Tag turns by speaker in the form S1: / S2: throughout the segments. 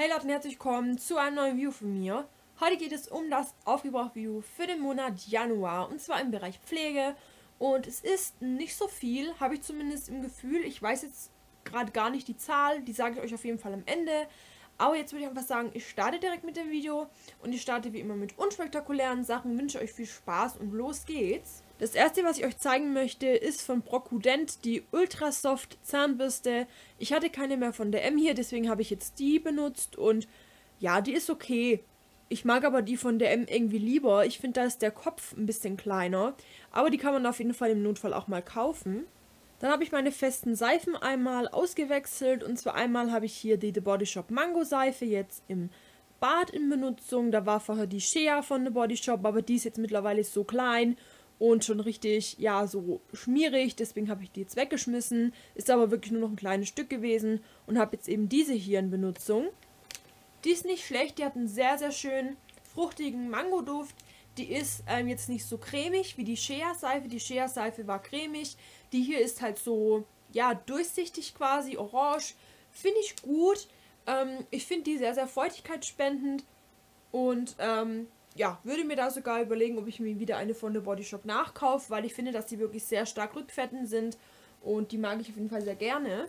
S1: Hey Leute und herzlich willkommen zu einem neuen Video von mir. Heute geht es um das Aufgebraucht-Video für den Monat Januar und zwar im Bereich Pflege. Und es ist nicht so viel, habe ich zumindest im Gefühl. Ich weiß jetzt gerade gar nicht die Zahl, die sage ich euch auf jeden Fall am Ende. Aber jetzt würde ich einfach sagen, ich starte direkt mit dem Video und ich starte wie immer mit unspektakulären Sachen, wünsche euch viel Spaß und los geht's. Das erste, was ich euch zeigen möchte, ist von Brocudent die Ultra Soft Zahnbürste. Ich hatte keine mehr von der M hier, deswegen habe ich jetzt die benutzt und ja, die ist okay. Ich mag aber die von der M irgendwie lieber. Ich finde, da ist der Kopf ein bisschen kleiner. Aber die kann man auf jeden Fall im Notfall auch mal kaufen. Dann habe ich meine festen Seifen einmal ausgewechselt. Und zwar einmal habe ich hier die The Body Shop Mango Seife jetzt im Bad in Benutzung. Da war vorher die Shea von The Body Shop, aber die ist jetzt mittlerweile so klein und schon richtig, ja, so schmierig. Deswegen habe ich die jetzt weggeschmissen. Ist aber wirklich nur noch ein kleines Stück gewesen und habe jetzt eben diese hier in Benutzung. Die ist nicht schlecht, die hat einen sehr, sehr schönen fruchtigen Mangoduft. Die ist ähm, jetzt nicht so cremig wie die Shea-Seife. Die Shea-Seife war cremig. Die hier ist halt so, ja, durchsichtig quasi, orange. Finde ich gut. Ähm, ich finde die sehr, sehr feuchtigkeitsspendend. Und ähm, ja, würde mir da sogar überlegen, ob ich mir wieder eine von der Body Shop nachkaufe, weil ich finde, dass die wirklich sehr stark rückfetten sind und die mag ich auf jeden Fall sehr gerne.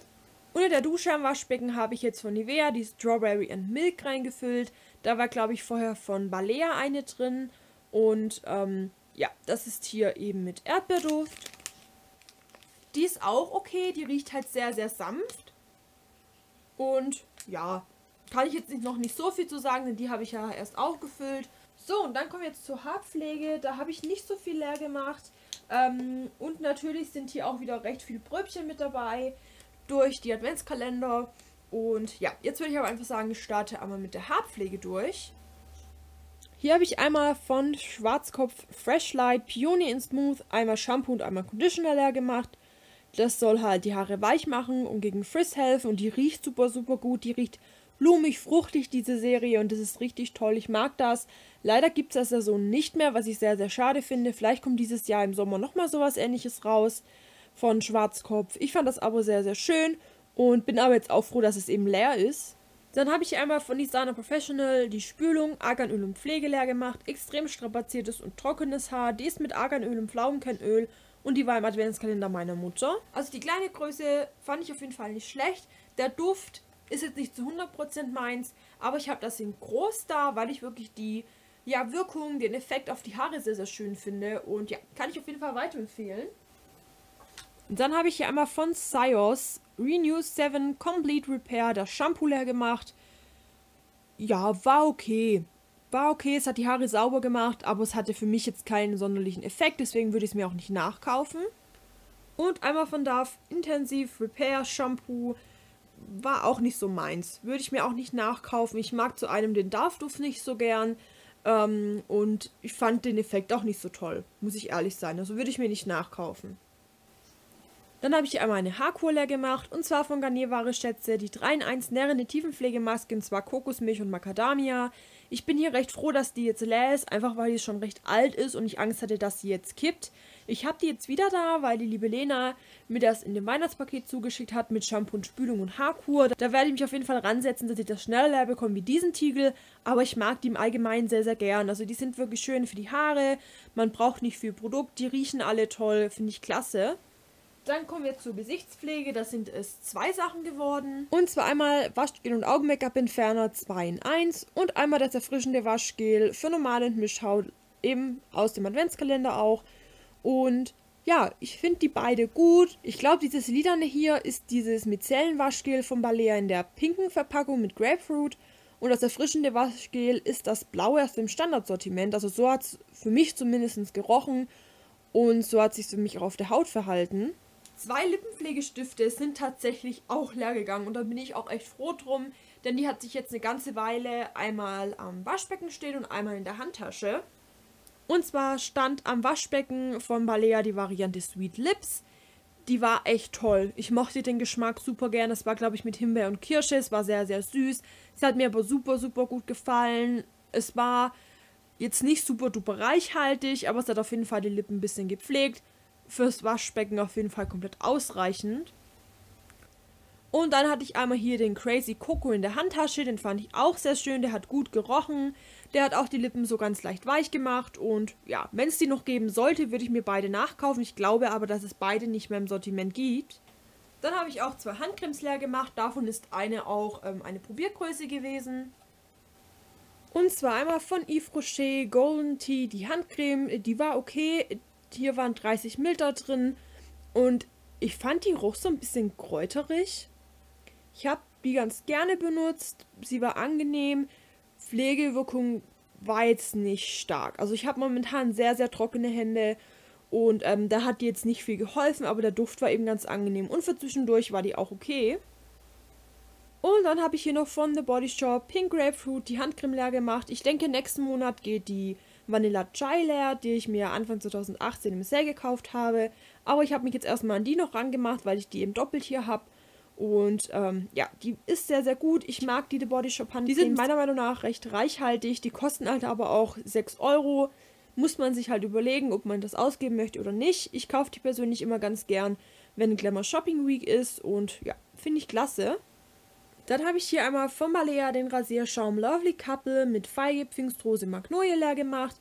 S1: Unter der Dusche am Waschbecken habe ich jetzt von Nivea die Strawberry and Milk reingefüllt. Da war, glaube ich, vorher von Balea eine drin. Und ähm, ja, das ist hier eben mit Erdbeerduft. Die ist auch okay, die riecht halt sehr, sehr sanft. Und ja, kann ich jetzt noch nicht so viel zu sagen, denn die habe ich ja erst auch gefüllt. So, und dann kommen wir jetzt zur Haarpflege. Da habe ich nicht so viel leer gemacht. Ähm, und natürlich sind hier auch wieder recht viele Bröbchen mit dabei durch die Adventskalender. Und ja, jetzt würde ich aber einfach sagen, ich starte einmal mit der Haarpflege durch. Hier habe ich einmal von Schwarzkopf Freshlight Peony in Smooth einmal Shampoo und einmal Conditioner leer gemacht. Das soll halt die Haare weich machen und gegen Frizz helfen und die riecht super, super gut. Die riecht blumig, fruchtig, diese Serie, und das ist richtig toll. Ich mag das. Leider gibt es das ja so nicht mehr, was ich sehr, sehr schade finde. Vielleicht kommt dieses Jahr im Sommer nochmal sowas ähnliches raus von Schwarzkopf. Ich fand das aber sehr, sehr schön und bin aber jetzt auch froh, dass es eben leer ist. Dann habe ich einmal von Nisana Professional die Spülung Arganöl und Pflege leer gemacht. Extrem strapaziertes und trockenes Haar. Die ist mit Arganöl und Pflaumenkernöl und die war im Adventskalender meiner Mutter. Also die kleine Größe fand ich auf jeden Fall nicht schlecht. Der Duft ist jetzt nicht zu 100% meins, aber ich habe das in groß da, weil ich wirklich die ja, Wirkung, den Effekt auf die Haare sehr, sehr schön finde. Und ja, kann ich auf jeden Fall weiterempfehlen. Und dann habe ich hier einmal von Sios Renew 7 Complete Repair das Shampoo leer gemacht. Ja, war okay. War okay, es hat die Haare sauber gemacht, aber es hatte für mich jetzt keinen sonderlichen Effekt, deswegen würde ich es mir auch nicht nachkaufen. Und einmal von Dove Intensive Repair Shampoo war auch nicht so meins. Würde ich mir auch nicht nachkaufen. Ich mag zu einem den Darfduft nicht so gern. Ähm, und ich fand den Effekt auch nicht so toll, muss ich ehrlich sein. Also würde ich mir nicht nachkaufen. Dann habe ich hier einmal eine Haarkur leer gemacht und zwar von Garnier Wahre Schätze die 3 in 1 nährende Tiefenpflegemaske und zwar Kokosmilch und Macadamia. Ich bin hier recht froh, dass die jetzt leer ist, einfach weil die schon recht alt ist und ich Angst hatte, dass sie jetzt kippt. Ich habe die jetzt wieder da, weil die liebe Lena mir das in dem Weihnachtspaket zugeschickt hat mit Shampoo und Spülung und Haarkur. Da werde ich mich auf jeden Fall ransetzen, dass ich das schneller leer bekomme wie diesen Tiegel, aber ich mag die im Allgemeinen sehr, sehr gern. Also die sind wirklich schön für die Haare, man braucht nicht viel Produkt, die riechen alle toll, finde ich klasse. Dann kommen wir zur Gesichtspflege. Das sind es zwei Sachen geworden. Und zwar einmal Waschgel und Augen-Make-up-Entferner 2 in 1 und einmal das erfrischende Waschgel für normale Mischhaut, eben aus dem Adventskalender auch. Und ja, ich finde die beide gut. Ich glaube, dieses Liderne hier ist dieses Micellenwaschgel von Balea in der pinken Verpackung mit Grapefruit. Und das erfrischende Waschgel ist das blaue aus dem Standardsortiment. Also so hat es für mich zumindest gerochen. Und so hat es sich für mich auch auf der Haut verhalten. Zwei Lippenpflegestifte sind tatsächlich auch leer gegangen und da bin ich auch echt froh drum, denn die hat sich jetzt eine ganze Weile einmal am Waschbecken stehen und einmal in der Handtasche. Und zwar stand am Waschbecken von Balea die Variante Sweet Lips. Die war echt toll. Ich mochte den Geschmack super gern. Das war, glaube ich, mit Himbeer und Kirsche. Es war sehr, sehr süß. Es hat mir aber super, super gut gefallen. Es war jetzt nicht super duper reichhaltig, aber es hat auf jeden Fall die Lippen ein bisschen gepflegt fürs Waschbecken auf jeden Fall komplett ausreichend. Und dann hatte ich einmal hier den Crazy Coco in der Handtasche, den fand ich auch sehr schön, der hat gut gerochen. Der hat auch die Lippen so ganz leicht weich gemacht und ja, wenn es die noch geben sollte, würde ich mir beide nachkaufen. Ich glaube aber, dass es beide nicht mehr im Sortiment gibt. Dann habe ich auch zwei Handcremes leer gemacht. Davon ist eine auch ähm, eine Probiergröße gewesen. Und zwar einmal von Yves Rocher Golden Tea, die Handcreme. Die war okay. Hier waren 30 Milter drin. Und ich fand die roch so ein bisschen kräuterig. Ich habe die ganz gerne benutzt. Sie war angenehm. Pflegewirkung war jetzt nicht stark. Also ich habe momentan sehr, sehr trockene Hände und ähm, da hat die jetzt nicht viel geholfen, aber der Duft war eben ganz angenehm. Und für zwischendurch war die auch okay. Und dann habe ich hier noch von The Body Shop Pink Grapefruit die Handcreme leer gemacht. Ich denke, nächsten Monat geht die Vanilla Chai leer, die ich mir Anfang 2018 im Sale gekauft habe. Aber ich habe mich jetzt erstmal an die noch rangemacht, weil ich die eben doppelt hier habe. Und ähm, ja, die ist sehr, sehr gut. Ich mag die The Body Shop Handcreme. Die sind meiner Meinung nach recht reichhaltig. Die kosten halt aber auch 6 Euro. Muss man sich halt überlegen, ob man das ausgeben möchte oder nicht. Ich kaufe die persönlich immer ganz gern, wenn Glamour Shopping Week ist. Und ja, finde ich klasse. Dann habe ich hier einmal von Balea den Rasierschaum Lovely Couple mit Feige, Pfingstrose, Magnolie leer gemacht.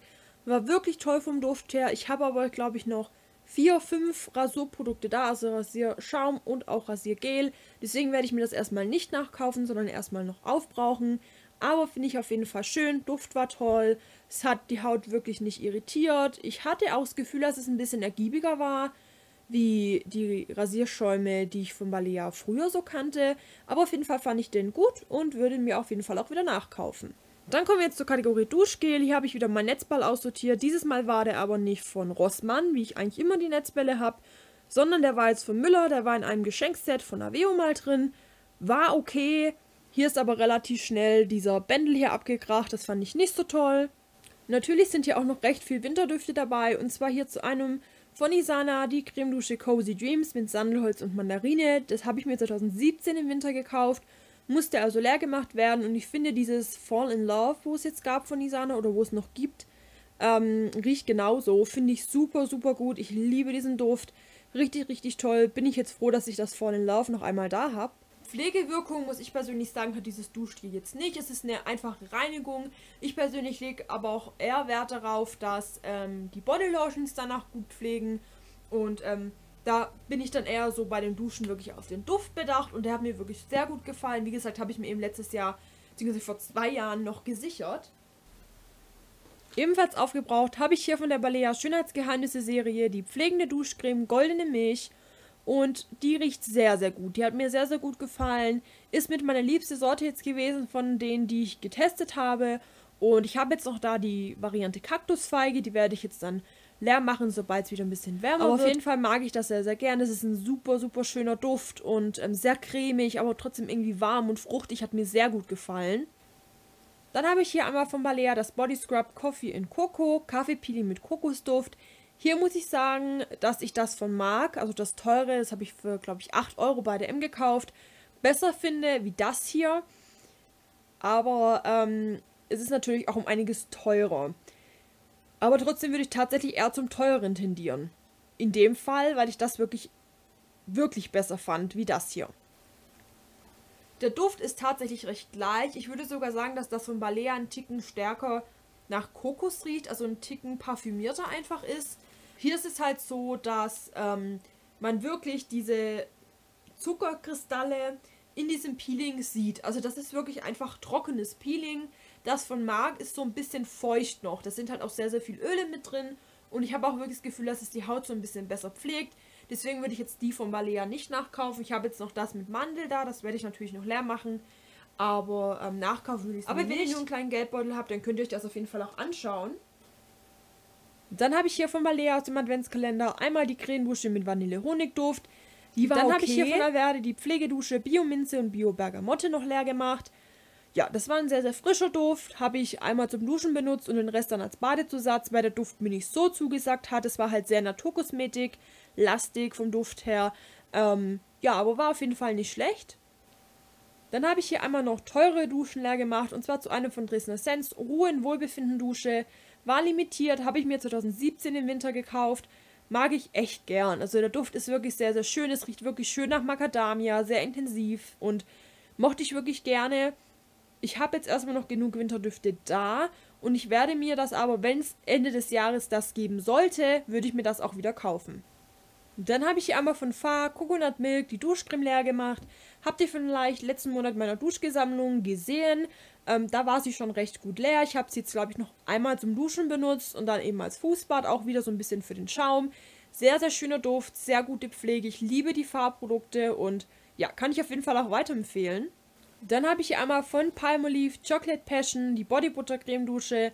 S1: War wirklich toll vom Duft her. Ich habe aber, glaube ich, noch vier, fünf Rasurprodukte da, also Rasierschaum und auch Rasiergel. Deswegen werde ich mir das erstmal nicht nachkaufen, sondern erstmal noch aufbrauchen. Aber finde ich auf jeden Fall schön. Duft war toll. Es hat die Haut wirklich nicht irritiert. Ich hatte auch das Gefühl, dass es ein bisschen ergiebiger war, wie die Rasierschäume, die ich von Balea früher so kannte. Aber auf jeden Fall fand ich den gut und würde mir auf jeden Fall auch wieder nachkaufen. Dann kommen wir jetzt zur Kategorie Duschgel. Hier habe ich wieder meinen Netzball aussortiert. Dieses Mal war der aber nicht von Rossmann, wie ich eigentlich immer die Netzbälle habe, sondern der war jetzt von Müller. Der war in einem Geschenkset von Aveo mal drin. War okay. Hier ist aber relativ schnell dieser Bändel hier abgekracht. Das fand ich nicht so toll. Natürlich sind hier auch noch recht viel Winterdüfte dabei. Und zwar hier zu einem von Isana die Cremedusche Cozy Dreams mit Sandelholz und Mandarine. Das habe ich mir 2017 im Winter gekauft musste also leer gemacht werden und ich finde dieses Fall in Love, wo es jetzt gab von Isana oder wo es noch gibt, ähm, riecht genauso. Finde ich super, super gut. Ich liebe diesen Duft. Richtig, richtig toll. Bin ich jetzt froh, dass ich das Fall in Love noch einmal da habe. Pflegewirkung, muss ich persönlich sagen, hat dieses Duschgel jetzt nicht. Es ist eine einfache Reinigung. Ich persönlich lege aber auch eher Wert darauf, dass ähm, die Bodylotions danach gut pflegen. Und ähm, da bin ich dann eher so bei den Duschen wirklich auf den Duft bedacht und der hat mir wirklich sehr gut gefallen. Wie gesagt, habe ich mir eben letztes Jahr, beziehungsweise vor zwei Jahren noch gesichert. Ebenfalls aufgebraucht habe ich hier von der Balea Schönheitsgeheimnisse Serie die pflegende Duschcreme Goldene Milch und die riecht sehr, sehr gut. Die hat mir sehr, sehr gut gefallen. Ist mit meiner liebste Sorte jetzt gewesen von denen, die ich getestet habe. Und ich habe jetzt noch da die Variante Kaktusfeige, die werde ich jetzt dann leer machen, sobald es wieder ein bisschen wärmer aber wird. Aber auf jeden Fall mag ich das sehr, sehr gern. Es ist ein super, super schöner Duft und ähm, sehr cremig, aber trotzdem irgendwie warm und fruchtig. Hat mir sehr gut gefallen. Dann habe ich hier einmal von Balea das Body Scrub Coffee in Coco, Kaffeepeeling mit Kokosduft. Hier muss ich sagen, dass ich das von mag, also das teure, das habe ich für, glaube ich, 8 Euro bei DM gekauft, besser finde wie das hier. Aber ähm, es ist natürlich auch um einiges teurer. Aber trotzdem würde ich tatsächlich eher zum teuren tendieren. In dem Fall, weil ich das wirklich, wirklich besser fand, wie das hier. Der Duft ist tatsächlich recht gleich. Ich würde sogar sagen, dass das von Balea ein Ticken stärker nach Kokos riecht, also ein Ticken parfümierter einfach ist. Hier ist es halt so, dass ähm, man wirklich diese Zuckerkristalle in diesem Peeling sieht. Also das ist wirklich einfach trockenes Peeling. Das von Mark ist so ein bisschen feucht noch. Da sind halt auch sehr, sehr viel Öle mit drin. Und ich habe auch wirklich das Gefühl, dass es die Haut so ein bisschen besser pflegt. Deswegen würde ich jetzt die von Balea nicht nachkaufen. Ich habe jetzt noch das mit Mandel da. Das werde ich natürlich noch leer machen. Aber ähm, nachkaufen würde ich es Aber wenn ihr nur einen kleinen Geldbeutel habt, dann könnt ihr euch das auf jeden Fall auch anschauen. Dann habe ich hier von Balea aus dem Adventskalender einmal die Cremedusche mit Vanille-Honigduft. Die war Dann okay. habe ich hier von Alverde die Pflegedusche Bio-Minze und Bio-Bergamotte noch leer gemacht ja, das war ein sehr, sehr frischer Duft. Habe ich einmal zum Duschen benutzt und den Rest dann als Badezusatz, weil der Duft mir nicht so zugesagt hat. Es war halt sehr Naturkosmetik, lastig vom Duft her. Ähm, ja, aber war auf jeden Fall nicht schlecht. Dann habe ich hier einmal noch teure Duschen leer gemacht und zwar zu einem von Dresdner Sense, Ruhe in Wohlbefinden Dusche. War limitiert, habe ich mir 2017 im Winter gekauft. mag ich echt gern. Also der Duft ist wirklich sehr, sehr schön. Es riecht wirklich schön nach Macadamia, sehr intensiv und mochte ich wirklich gerne. Ich habe jetzt erstmal noch genug Winterdüfte da und ich werde mir das aber, wenn es Ende des Jahres das geben sollte, würde ich mir das auch wieder kaufen. Dann habe ich hier einmal von Fa Coconut Milk die Duschcreme leer gemacht. Habt ihr vielleicht letzten Monat meiner Duschgesammlung gesehen? Ähm, da war sie schon recht gut leer. Ich habe sie jetzt, glaube ich, noch einmal zum Duschen benutzt und dann eben als Fußbad auch wieder so ein bisschen für den Schaum. Sehr, sehr schöner Duft, sehr gute Pflege. Ich liebe die Farbprodukte und ja, kann ich auf jeden Fall auch weiterempfehlen. Dann habe ich hier einmal von Palmolive Chocolate Passion die Body Butter Creme Dusche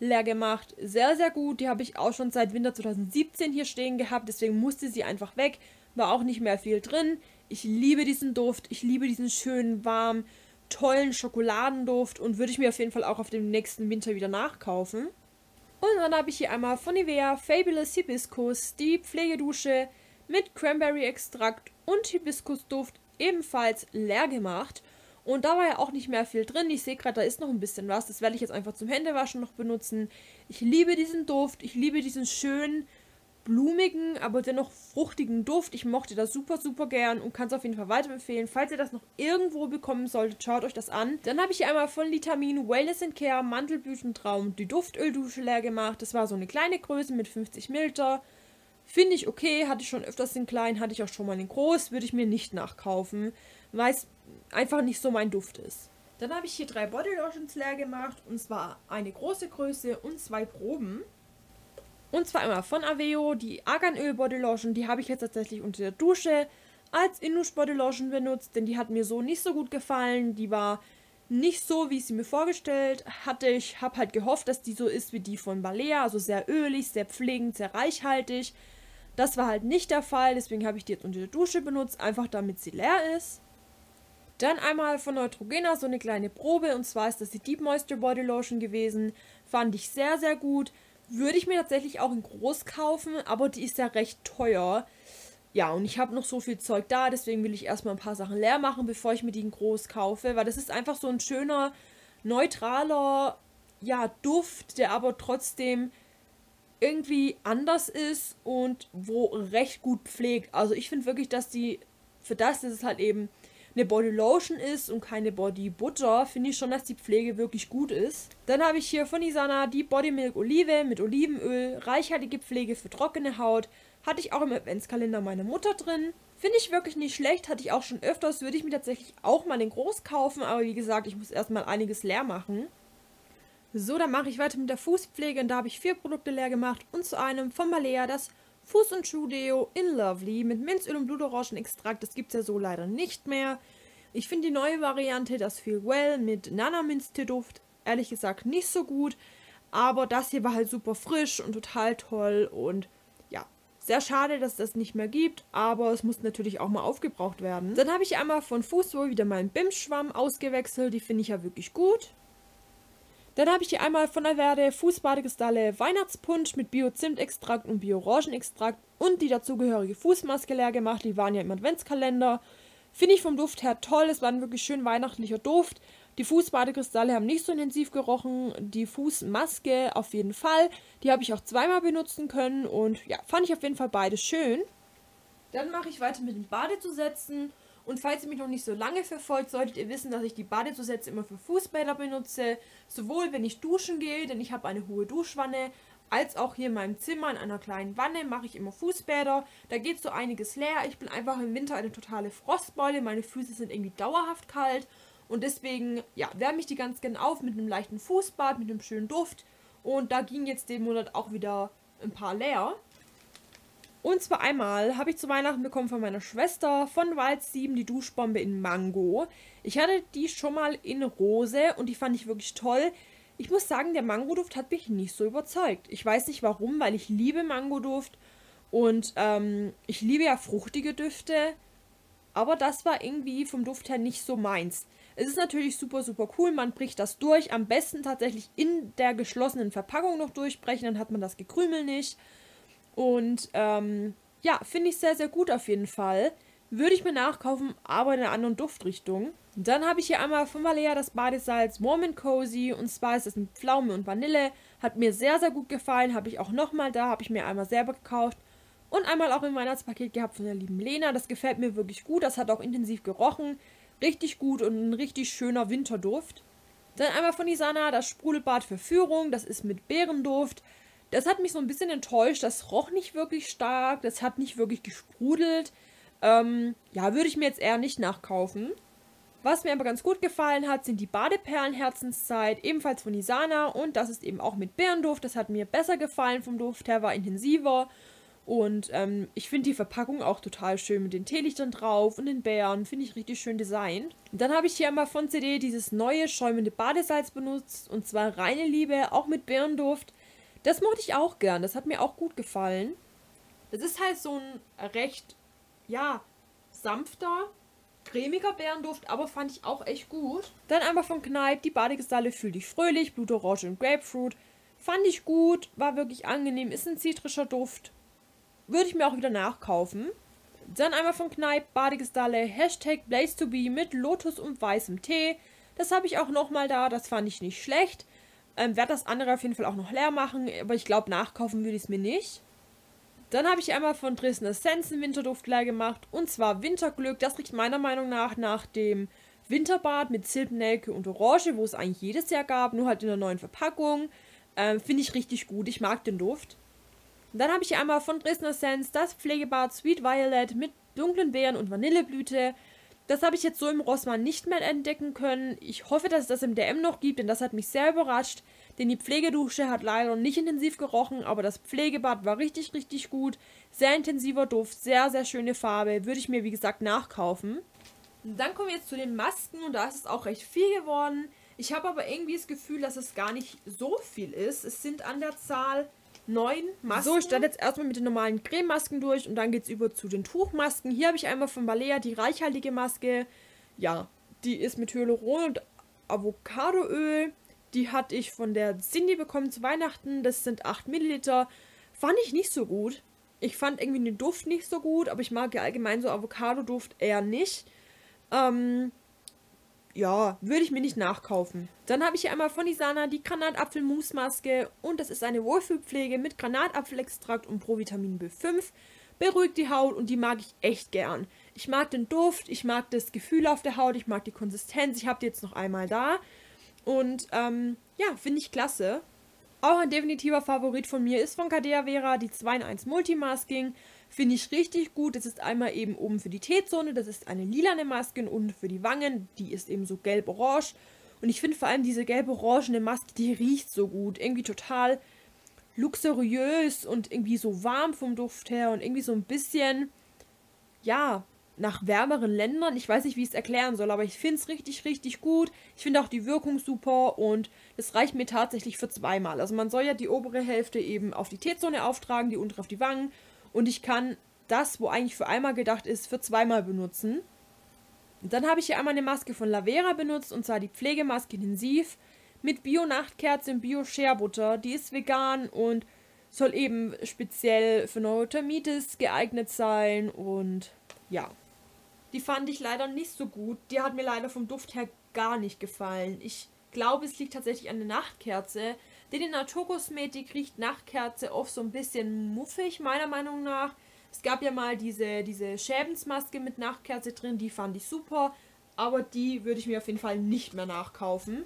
S1: leer gemacht. Sehr, sehr gut. Die habe ich auch schon seit Winter 2017 hier stehen gehabt. Deswegen musste sie einfach weg. War auch nicht mehr viel drin. Ich liebe diesen Duft. Ich liebe diesen schönen, warmen, tollen Schokoladenduft und würde ich mir auf jeden Fall auch auf dem nächsten Winter wieder nachkaufen. Und dann habe ich hier einmal von Nivea Fabulous Hibiscus die Pflegedusche mit Cranberry-Extrakt und Hibiskusduft ebenfalls leer gemacht. Und da war ja auch nicht mehr viel drin. Ich sehe gerade, da ist noch ein bisschen was. Das werde ich jetzt einfach zum Händewaschen noch benutzen. Ich liebe diesen Duft. Ich liebe diesen schönen, blumigen, aber dennoch fruchtigen Duft. Ich mochte das super, super gern und kann es auf jeden Fall weiterempfehlen. Falls ihr das noch irgendwo bekommen solltet, schaut euch das an. Dann habe ich hier einmal von Litamin Wellness Care Mandelblütentraum die Duftöldusche leer gemacht. Das war so eine kleine Größe mit 50 Milliliter. Finde ich okay, hatte ich schon öfters den kleinen, hatte ich auch schon mal den groß, würde ich mir nicht nachkaufen, weil es einfach nicht so mein Duft ist. Dann habe ich hier drei Bodylotions leer gemacht und zwar eine große Größe und zwei Proben. Und zwar einmal von Aveo, die Arganöl Body Lotion, die habe ich jetzt tatsächlich unter der Dusche als Inush Body Lotion benutzt, denn die hat mir so nicht so gut gefallen. Die war nicht so, wie ich sie mir vorgestellt hatte. Ich habe halt gehofft, dass die so ist wie die von Balea, also sehr ölig, sehr pflegend, sehr reichhaltig. Das war halt nicht der Fall, deswegen habe ich die jetzt unter der Dusche benutzt, einfach damit sie leer ist. Dann einmal von Neutrogena so eine kleine Probe und zwar ist das die Deep Moisture Body Lotion gewesen. Fand ich sehr, sehr gut. Würde ich mir tatsächlich auch in groß kaufen, aber die ist ja recht teuer. Ja, und ich habe noch so viel Zeug da, deswegen will ich erstmal ein paar Sachen leer machen, bevor ich mir die in groß kaufe, weil das ist einfach so ein schöner, neutraler, ja, Duft, der aber trotzdem irgendwie anders ist und wo recht gut pflegt. Also ich finde wirklich, dass die, für das ist es halt eben eine Body Lotion ist und keine Body Butter, finde ich schon, dass die Pflege wirklich gut ist. Dann habe ich hier von Isana die Body Milk Olive mit Olivenöl, reichhaltige Pflege für trockene Haut. Hatte ich auch im Adventskalender meiner Mutter drin. Finde ich wirklich nicht schlecht, hatte ich auch schon öfters, würde ich mir tatsächlich auch mal den Groß kaufen, aber wie gesagt, ich muss erstmal einiges leer machen. So, dann mache ich weiter mit der Fußpflege und da habe ich vier Produkte leer gemacht und zu einem von Balea das Fuß- und Schuhdeo in Lovely mit Minzöl und Blutorangenextrakt. Das gibt es ja so leider nicht mehr. Ich finde die neue Variante, das Feel Well mit Nana-Minztee-Duft, ehrlich gesagt nicht so gut. Aber das hier war halt super frisch und total toll und ja, sehr schade, dass es das nicht mehr gibt, aber es muss natürlich auch mal aufgebraucht werden. Dann habe ich einmal von Fußwohl wieder meinen BIM-Schwamm ausgewechselt, die finde ich ja wirklich gut. Dann habe ich hier einmal von der Verde Fußbadekristalle Weihnachtspunsch mit Bio-Zimtextrakt und Bio-Orangenextrakt und die dazugehörige Fußmaske leer gemacht. Die waren ja im Adventskalender. Finde ich vom Duft her toll. Es war ein wirklich schön weihnachtlicher Duft. Die Fußbadekristalle haben nicht so intensiv gerochen. Die Fußmaske auf jeden Fall. Die habe ich auch zweimal benutzen können und ja, fand ich auf jeden Fall beide schön. Dann mache ich weiter mit den Badezusätzen. Und falls ihr mich noch nicht so lange verfolgt, solltet ihr wissen, dass ich die Badezusätze immer für Fußbäder benutze. Sowohl wenn ich duschen gehe, denn ich habe eine hohe Duschwanne, als auch hier in meinem Zimmer in einer kleinen Wanne mache ich immer Fußbäder. Da geht so einiges leer. Ich bin einfach im Winter eine totale Frostbeule. Meine Füße sind irgendwie dauerhaft kalt. Und deswegen, ja, wärme ich die ganz gern auf mit einem leichten Fußbad, mit einem schönen Duft. Und da ging jetzt den Monat auch wieder ein paar leer. Und zwar einmal habe ich zu Weihnachten bekommen von meiner Schwester von Wild 7 die Duschbombe in Mango. Ich hatte die schon mal in Rose und die fand ich wirklich toll. Ich muss sagen, der Mangoduft hat mich nicht so überzeugt. Ich weiß nicht warum, weil ich liebe Mangoduft und ähm, ich liebe ja fruchtige Düfte. Aber das war irgendwie vom Duft her nicht so meins. Es ist natürlich super, super cool. Man bricht das durch. Am besten tatsächlich in der geschlossenen Verpackung noch durchbrechen. Dann hat man das Gekrümel nicht. Und ähm, ja, finde ich sehr, sehr gut auf jeden Fall. Würde ich mir nachkaufen, aber in einer anderen Duftrichtung. Dann habe ich hier einmal von Valea das Badesalz Warm and Cozy. Und zwar ist es mit Pflaume und Vanille. Hat mir sehr, sehr gut gefallen. Habe ich auch nochmal da. Habe ich mir einmal selber gekauft. Und einmal auch im Weihnachtspaket gehabt von der lieben Lena. Das gefällt mir wirklich gut. Das hat auch intensiv gerochen. Richtig gut und ein richtig schöner Winterduft. Dann einmal von Isana das Sprudelbad für Führung. Das ist mit Beerenduft. Das hat mich so ein bisschen enttäuscht. Das roch nicht wirklich stark. Das hat nicht wirklich gesprudelt. Ähm, ja, würde ich mir jetzt eher nicht nachkaufen. Was mir aber ganz gut gefallen hat, sind die Badeperlen Herzenszeit, ebenfalls von Isana. Und das ist eben auch mit Beerenduft. Das hat mir besser gefallen vom Duft her, war intensiver. Und ähm, ich finde die Verpackung auch total schön mit den Teelichtern drauf und den Bären. Finde ich richtig schön designt. Dann habe ich hier einmal von CD dieses neue schäumende Badesalz benutzt. Und zwar reine Liebe, auch mit Bärenduft. Das mochte ich auch gern. Das hat mir auch gut gefallen. Das ist halt so ein recht, ja, sanfter, cremiger Bärenduft, aber fand ich auch echt gut. Dann einmal von Kneipp die Badegestalle Fühl dich fröhlich, Blutorange und Grapefruit. Fand ich gut, war wirklich angenehm, ist ein zitrischer Duft. Würde ich mir auch wieder nachkaufen. Dann einmal von Kneipp, Badegestalle, Hashtag Blaze to Be mit Lotus und weißem Tee. Das habe ich auch nochmal da, das fand ich nicht schlecht. Ähm, Werde das andere auf jeden Fall auch noch leer machen, aber ich glaube, nachkaufen würde ich es mir nicht. Dann habe ich einmal von Dresdner Sensen Winterduft leer gemacht. Und zwar Winterglück. Das riecht meiner Meinung nach nach dem Winterbad mit Silbnelke und Orange, wo es eigentlich jedes Jahr gab, nur halt in der neuen Verpackung. Ähm, Finde ich richtig gut. Ich mag den Duft. Dann habe ich einmal von Dresdner Sense das Pflegebad Sweet Violet mit dunklen Beeren und Vanilleblüte. Das habe ich jetzt so im Rossmann nicht mehr entdecken können. Ich hoffe, dass es das im DM noch gibt, denn das hat mich sehr überrascht. Denn die Pflegedusche hat leider nicht intensiv gerochen, aber das Pflegebad war richtig, richtig gut. Sehr intensiver Duft, sehr, sehr schöne Farbe. Würde ich mir, wie gesagt, nachkaufen. Dann kommen wir jetzt zu den Masken und da ist es auch recht viel geworden. Ich habe aber irgendwie das Gefühl, dass es gar nicht so viel ist. Es sind an der Zahl neun Masken. So, ich starte jetzt erstmal mit den normalen Crememasken durch und dann geht es über zu den Tuchmasken. Hier habe ich einmal von Balea die reichhaltige Maske. Ja, die ist mit Hyaluron und Avocadoöl. Die hatte ich von der Cindy bekommen zu Weihnachten. Das sind 8 Milliliter. Fand ich nicht so gut. Ich fand irgendwie den Duft nicht so gut, aber ich mag ja allgemein so Avocado-Duft eher nicht. Ähm, ja, würde ich mir nicht nachkaufen. Dann habe ich hier einmal von Isana die Granatapfel-Mousse-Maske und das ist eine Wohlfühlpflege mit Granatapfelextrakt und Provitamin B5. Beruhigt die Haut und die mag ich echt gern. Ich mag den Duft, ich mag das Gefühl auf der Haut, ich mag die Konsistenz. Ich habe die jetzt noch einmal da. Und ähm, ja, finde ich klasse. Auch ein definitiver Favorit von mir ist von Cadea Vera die 2 in 1 Multimasking. Finde ich richtig gut. Das ist einmal eben oben für die T-Zone, das ist eine lilane Maske und für die Wangen, die ist eben so gelb-orange. Und ich finde vor allem diese gelb-orangene Maske, die riecht so gut. Irgendwie total luxuriös und irgendwie so warm vom Duft her und irgendwie so ein bisschen, ja, nach wärmeren Ländern. Ich weiß nicht, wie ich es erklären soll, aber ich finde es richtig, richtig gut. Ich finde auch die Wirkung super und es reicht mir tatsächlich für zweimal. Also man soll ja die obere Hälfte eben auf die T-Zone auftragen, die untere auf die Wangen und ich kann das, wo eigentlich für einmal gedacht ist, für zweimal benutzen. Und dann habe ich hier einmal eine Maske von Lavera benutzt, und zwar die Pflegemaske Intensiv mit Bio-Nachtkerze und Bio-Share-Butter. Die ist vegan und soll eben speziell für Neurodermitis geeignet sein und ja. Die fand ich leider nicht so gut. Die hat mir leider vom Duft her gar nicht gefallen. Ich glaube, es liegt tatsächlich an der Nachtkerze. Denn in Naturkosmetik riecht Nachtkerze oft so ein bisschen muffig, meiner Meinung nach. Es gab ja mal diese, diese Schäbensmaske mit Nachtkerze drin, die fand ich super. Aber die würde ich mir auf jeden Fall nicht mehr nachkaufen.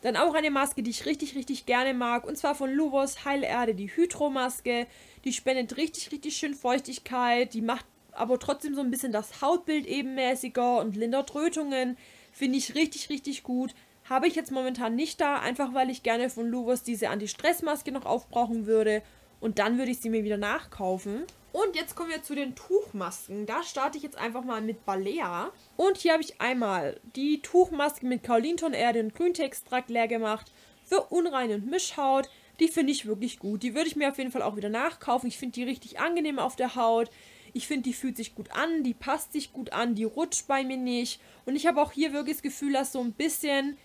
S1: Dann auch eine Maske, die ich richtig, richtig gerne mag. Und zwar von Luvos Heilerde, die Hydro-Maske. Die spendet richtig, richtig schön Feuchtigkeit. Die macht aber trotzdem so ein bisschen das Hautbild ebenmäßiger und lindert Rötungen. Finde ich richtig, richtig gut. Habe ich jetzt momentan nicht da, einfach weil ich gerne von Luvos diese Anti-Stress-Maske noch aufbrauchen würde. Und dann würde ich sie mir wieder nachkaufen. Und jetzt kommen wir zu den Tuchmasken. Da starte ich jetzt einfach mal mit Balea. Und hier habe ich einmal die Tuchmaske mit Kaulintonerde und Grüntee-Extrakt leer gemacht. Für unreine und Mischhaut. Die finde ich wirklich gut. Die würde ich mir auf jeden Fall auch wieder nachkaufen. Ich finde die richtig angenehm auf der Haut. Ich finde, die fühlt sich gut an, die passt sich gut an, die rutscht bei mir nicht. Und ich habe auch hier wirklich das Gefühl, dass so ein bisschen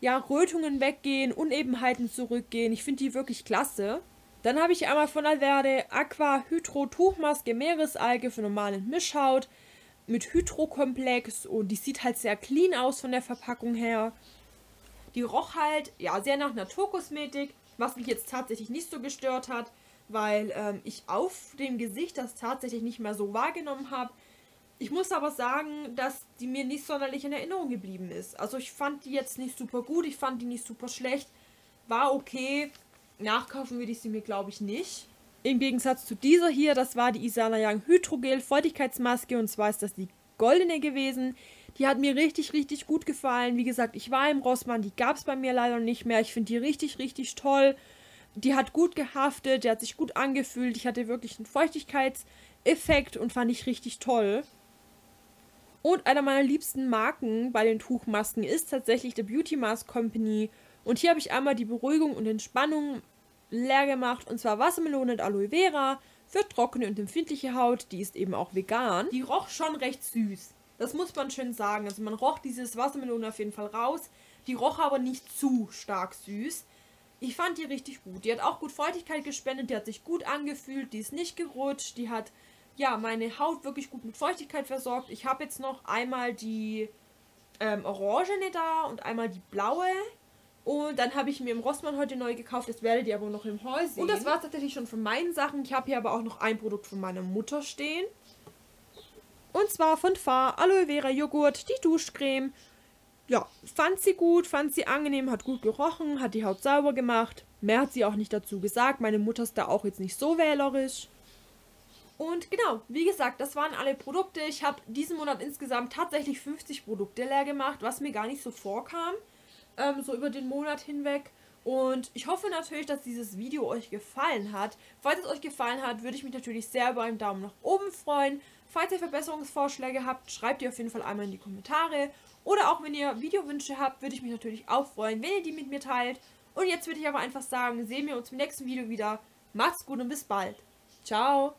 S1: ja, Rötungen weggehen, Unebenheiten zurückgehen. Ich finde die wirklich klasse. Dann habe ich einmal von Alverde Aqua Hydro Tuchmaske Meeresalge für normalen Mischhaut mit Hydrokomplex und die sieht halt sehr clean aus von der Verpackung her. Die roch halt ja sehr nach Naturkosmetik, was mich jetzt tatsächlich nicht so gestört hat. weil ähm, ich auf dem Gesicht das tatsächlich nicht mehr so wahrgenommen habe. Ich muss aber sagen, dass die mir nicht sonderlich in Erinnerung geblieben ist. Also ich fand die jetzt nicht super gut, ich fand die nicht super schlecht. War okay. Nachkaufen würde ich sie mir, glaube ich, nicht. Im Gegensatz zu dieser hier, das war die Isana Young Hydrogel Feuchtigkeitsmaske und zwar ist das die goldene gewesen. Die hat mir richtig, richtig gut gefallen. Wie gesagt, ich war im Rossmann, die gab es bei mir leider nicht mehr. Ich finde die richtig, richtig toll. Die hat gut gehaftet, die hat sich gut angefühlt. Ich hatte wirklich einen Feuchtigkeitseffekt und fand ich richtig toll. Und einer meiner liebsten Marken bei den Tuchmasken ist tatsächlich der Beauty Mask Company. Und hier habe ich einmal die Beruhigung und Entspannung leer gemacht. Und zwar Wassermelone und Aloe Vera für trockene und empfindliche Haut. Die ist eben auch vegan. Die roch schon recht süß. Das muss man schön sagen. Also man roch dieses Wassermelone auf jeden Fall raus. Die roch aber nicht zu stark süß. Ich fand die richtig gut. Die hat auch gut Feuchtigkeit gespendet. Die hat sich gut angefühlt. Die ist nicht gerutscht. Die hat ja meine Haut wirklich gut mit Feuchtigkeit versorgt. Ich habe jetzt noch einmal die ähm, orangene da und einmal die blaue. Und dann habe ich mir im Rossmann heute neu gekauft. Das werdet ihr aber noch im Haus sehen. Und das war tatsächlich schon von meinen Sachen. Ich habe hier aber auch noch ein Produkt von meiner Mutter stehen. Und zwar von Fa Aloe Vera Joghurt, die Duschcreme. Ja, fand sie gut, fand sie angenehm, hat gut gerochen, hat die Haut sauber gemacht. Mehr hat sie auch nicht dazu gesagt. Meine Mutter ist da auch jetzt nicht so wählerisch. Und genau, wie gesagt, das waren alle Produkte. Ich habe diesen Monat insgesamt tatsächlich 50 Produkte leer gemacht, was mir gar nicht so vorkam. Ähm, so über den Monat hinweg. Und ich hoffe natürlich, dass dieses Video euch gefallen hat. Falls es euch gefallen hat, würde ich mich natürlich sehr über einen Daumen nach oben freuen. Falls ihr Verbesserungsvorschläge habt, schreibt ihr auf jeden Fall einmal in die Kommentare. Oder auch wenn ihr Videowünsche habt, würde ich mich natürlich auch freuen, wenn ihr die mit mir teilt. Und jetzt würde ich aber einfach sagen, sehen wir uns im nächsten Video wieder. Macht's gut und bis bald. Ciao.